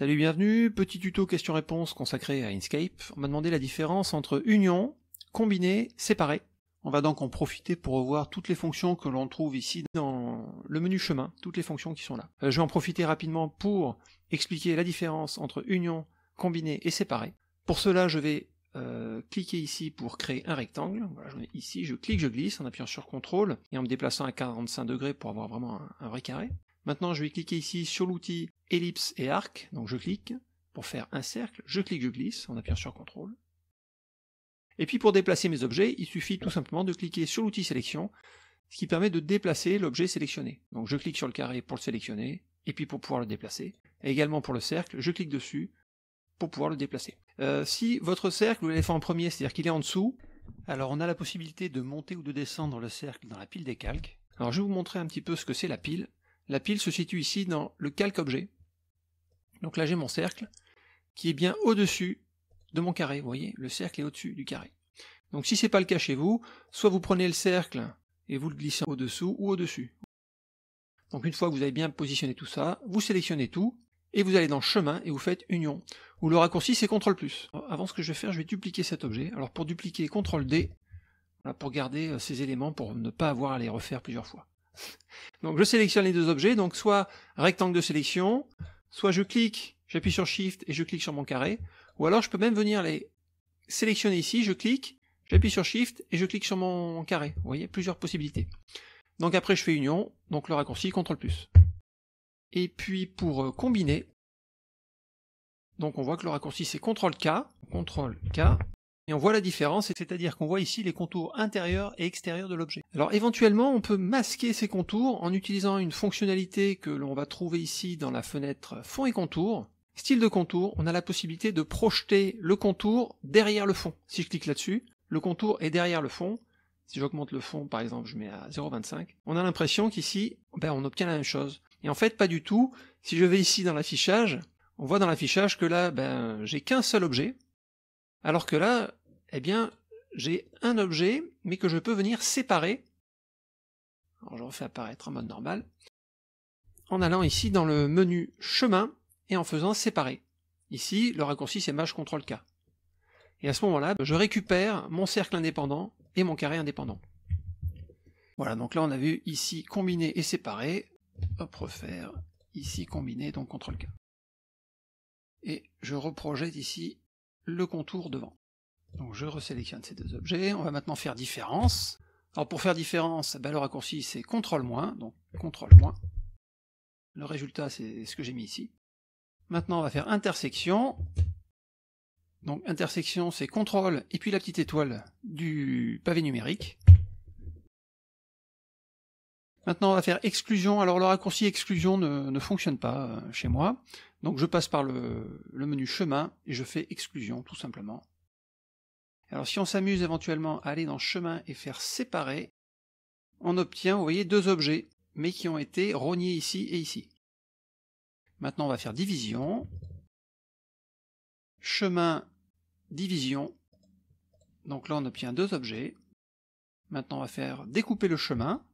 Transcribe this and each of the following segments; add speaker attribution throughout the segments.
Speaker 1: Salut, bienvenue, petit tuto question-réponse consacré à Inkscape. On m'a demandé la différence entre union, combiné, séparé. On va donc en profiter pour revoir toutes les fonctions que l'on trouve ici dans le menu chemin, toutes les fonctions qui sont là. Euh, je vais en profiter rapidement pour expliquer la différence entre union, combiné et séparé. Pour cela, je vais euh, cliquer ici pour créer un rectangle. Ici, je clique, je glisse en appuyant sur CTRL et en me déplaçant à 45 degrés pour avoir vraiment un vrai carré. Maintenant, je vais cliquer ici sur l'outil ellipse et arc. Donc je clique pour faire un cercle, je clique, je glisse en appuyant sur CTRL. Et puis pour déplacer mes objets, il suffit tout simplement de cliquer sur l'outil sélection, ce qui permet de déplacer l'objet sélectionné. Donc je clique sur le carré pour le sélectionner, et puis pour pouvoir le déplacer. Et également pour le cercle, je clique dessus pour pouvoir le déplacer. Euh, si votre cercle, vous l'avez fait en premier, c'est-à-dire qu'il est en dessous, alors on a la possibilité de monter ou de descendre le cercle dans la pile des calques. Alors je vais vous montrer un petit peu ce que c'est la pile. La pile se situe ici dans le calque objet. Donc là j'ai mon cercle qui est bien au-dessus de mon carré, vous voyez, le cercle est au-dessus du carré. Donc si c'est pas le cas chez vous, soit vous prenez le cercle et vous le glissez au-dessous ou au-dessus. Donc une fois que vous avez bien positionné tout ça, vous sélectionnez tout, et vous allez dans chemin et vous faites union. Ou le raccourci c'est CTRL plus. Avant ce que je vais faire, je vais dupliquer cet objet. Alors pour dupliquer, CTRL D, pour garder euh, ces éléments pour ne pas avoir à les refaire plusieurs fois. Donc je sélectionne les deux objets, donc soit rectangle de sélection, soit je clique, j'appuie sur Shift et je clique sur mon carré, ou alors je peux même venir les sélectionner ici, je clique, j'appuie sur Shift et je clique sur mon carré. Vous voyez, plusieurs possibilités. Donc après je fais union, donc le raccourci CTRL+. Et puis pour euh, combiner, donc on voit que le raccourci c'est CTRL-K, CTRL-K, et on voit la différence, c'est-à-dire qu'on voit ici les contours intérieurs et extérieurs de l'objet. Alors éventuellement, on peut masquer ces contours en utilisant une fonctionnalité que l'on va trouver ici dans la fenêtre fond et contour. Style de contour, on a la possibilité de projeter le contour derrière le fond. Si je clique là-dessus, le contour est derrière le fond. Si j'augmente le fond, par exemple, je mets à 0,25, on a l'impression qu'ici, ben, on obtient la même chose. Et en fait, pas du tout. Si je vais ici dans l'affichage, on voit dans l'affichage que là, ben, j'ai qu'un seul objet, alors que là, eh bien, j'ai un objet, mais que je peux venir séparer. Alors je refais apparaître en mode normal. En allant ici dans le menu chemin et en faisant séparer. Ici, le raccourci c'est Maj CTRL K. Et à ce moment-là, je récupère mon cercle indépendant et mon carré indépendant. Voilà, donc là on a vu ici combiner et séparer. Hop, refaire. Ici combiner, donc CTRL K. Et je reprojette ici le contour devant. Je resélectionne ces deux objets, on va maintenant faire différence. Alors pour faire différence, ben, le raccourci c'est CTRL-, donc CTRL-. Le résultat c'est ce que j'ai mis ici. Maintenant on va faire intersection. Donc intersection c'est CTRL et puis la petite étoile du pavé numérique. Maintenant on va faire exclusion, alors le raccourci exclusion ne, fonctionne pas euh, chez moi, donc je passe par le menu chemin et je fais exclusion tout simplement. Alors si on s'amuse éventuellement à aller dans chemin et faire séparer, on obtient, vous voyez, deux objets, mais qui ont été rognés ici et ici. Maintenant on va faire division, chemin, division, donc là on obtient deux objets. Maintenant on va faire découper le chemin,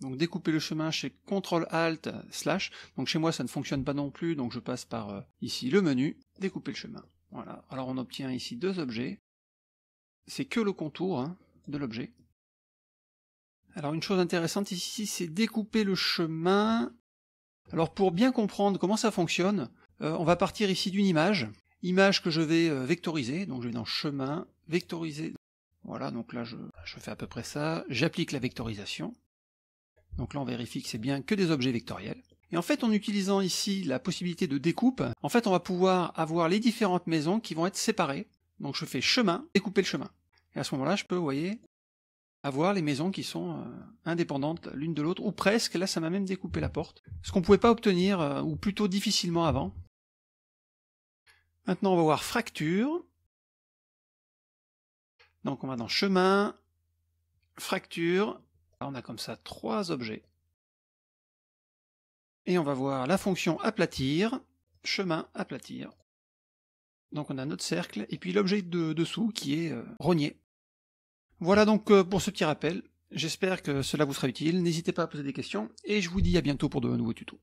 Speaker 1: donc découper le chemin chez CTRL ALT slash, donc chez moi ça ne fonctionne pas non plus, donc je passe par euh, ici le menu, découper le chemin. Voilà, alors on obtient ici deux objets. C'est que le contour hein, de l'objet. Alors une chose intéressante ici, c'est découper le chemin. Alors pour bien comprendre comment ça fonctionne, euh, on va partir ici d'une image, image que je vais euh, vectoriser, donc je vais dans chemin, vectoriser. Voilà, donc là je, je fais à peu près ça, j'applique la vectorisation. Donc là on vérifie que c'est bien que des objets vectoriels. Et en fait, en utilisant ici la possibilité de découpe, en fait, on va pouvoir avoir les différentes maisons qui vont être séparées. Donc je fais chemin, découper le chemin. Et à ce moment-là, je peux, vous voyez, avoir les maisons qui sont euh, indépendantes l'une de l'autre, ou presque, là ça m'a même découpé la porte. Ce qu'on ne pouvait pas obtenir, euh, ou plutôt difficilement avant. Maintenant, on va voir fracture. Donc on va dans chemin, fracture. On a comme ça trois objets et on va voir la fonction aplatir, chemin aplatir. Donc on a notre cercle, et puis l'objet de dessous qui est euh, rogné. Voilà donc euh, pour ce petit rappel, j'espère que cela vous sera utile, n'hésitez pas à poser des questions, et je vous dis à bientôt pour de nouveaux tutos.